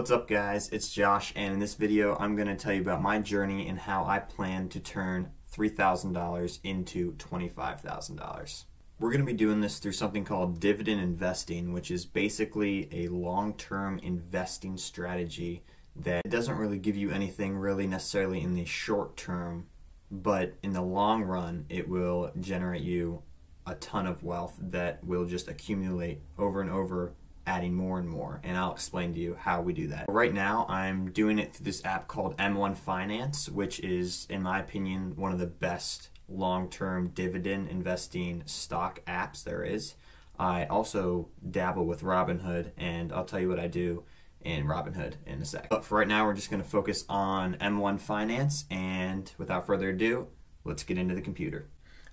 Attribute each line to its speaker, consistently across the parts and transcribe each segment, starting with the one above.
Speaker 1: What's up guys, it's Josh and in this video I'm going to tell you about my journey and how I plan to turn $3,000 into $25,000. We're going to be doing this through something called dividend investing, which is basically a long-term investing strategy that doesn't really give you anything really necessarily in the short term, but in the long run it will generate you a ton of wealth that will just accumulate over and over adding more and more and I'll explain to you how we do that. Right now I'm doing it through this app called M1 Finance which is in my opinion one of the best long-term dividend investing stock apps there is. I also dabble with Robinhood and I'll tell you what I do in Robinhood in a sec. But for right now we're just going to focus on M1 Finance and without further ado let's get into the computer.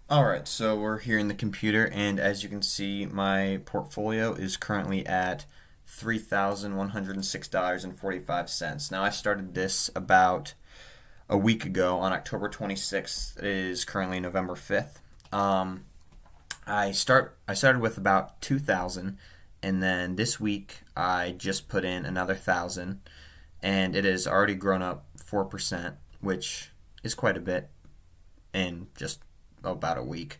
Speaker 1: Alright, so we're here in the computer, and as you can see, my portfolio is currently at $3,106.45. Now, I started this about a week ago on October 26th. It is currently November 5th. Um, I start. I started with about 2,000, and then this week I just put in another thousand, and it has already grown up four percent, which is quite a bit in just about a week.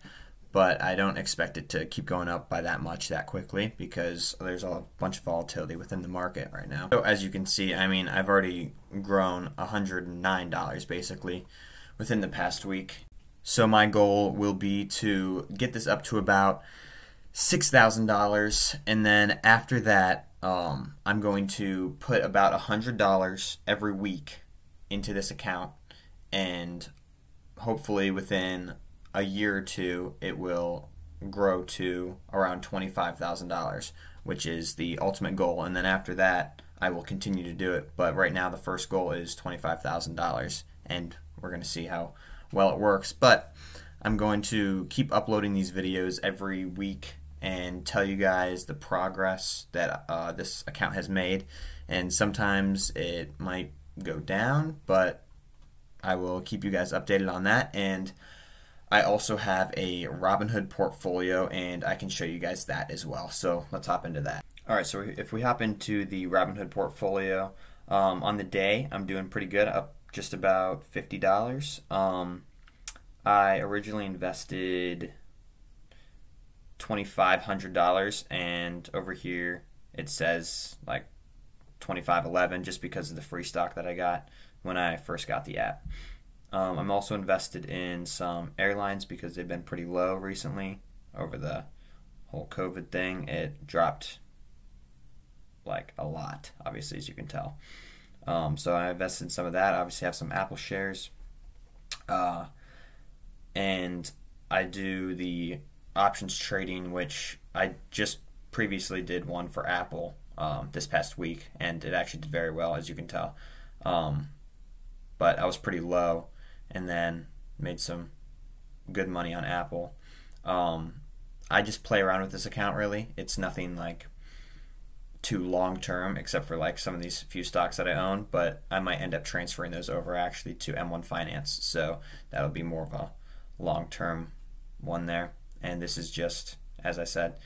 Speaker 1: But I don't expect it to keep going up by that much that quickly because there's a bunch of volatility within the market right now. So as you can see, I mean, I've already grown $109 basically within the past week. So my goal will be to get this up to about $6,000 and then after that um, I'm going to put about $100 every week into this account and hopefully within a year or two, it will grow to around $25,000, which is the ultimate goal. And then after that, I will continue to do it. But right now, the first goal is $25,000, and we're going to see how well it works. But I'm going to keep uploading these videos every week and tell you guys the progress that uh, this account has made. And sometimes it might go down, but I will keep you guys updated on that. And I also have a Robinhood portfolio and I can show you guys that as well. So let's hop into that. All right, so if we hop into the Robinhood portfolio, um, on the day I'm doing pretty good, up just about $50. Um, I originally invested $2,500 and over here it says like 2511 just because of the free stock that I got when I first got the app. Um, I'm also invested in some airlines because they've been pretty low recently over the whole COVID thing. It dropped like a lot, obviously, as you can tell. Um, so I invested in some of that. Obviously, I have some Apple shares. Uh, and I do the options trading, which I just previously did one for Apple um, this past week, and it actually did very well, as you can tell. Um, but I was pretty low and then made some good money on Apple. Um, I just play around with this account really. It's nothing like too long term, except for like some of these few stocks that I own. But I might end up transferring those over actually to M1 Finance, so that'll be more of a long term one there. And this is just, as I said,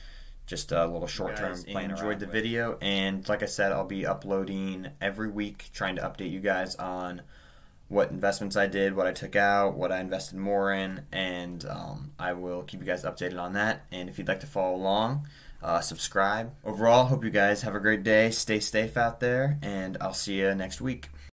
Speaker 1: just a little short term playing enjoyed the with. video and like i said i'll be uploading every week trying to update you guys on what investments I did, what I took out, what I invested more in, and um, I will keep you guys updated on that. And if you'd like to follow along, uh, subscribe. Overall, hope you guys have a great day. Stay safe out there, and I'll see you next week.